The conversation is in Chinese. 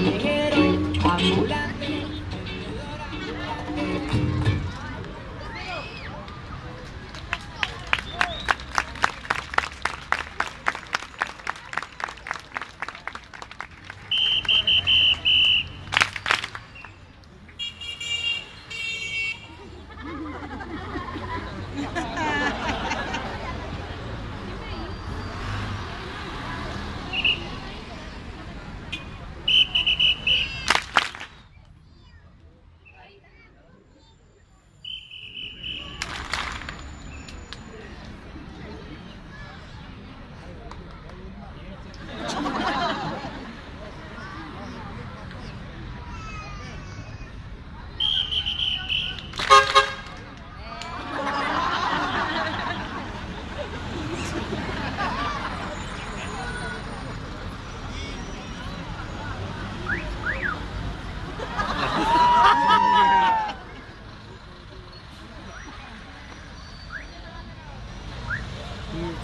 callejero, ambulante. Thank.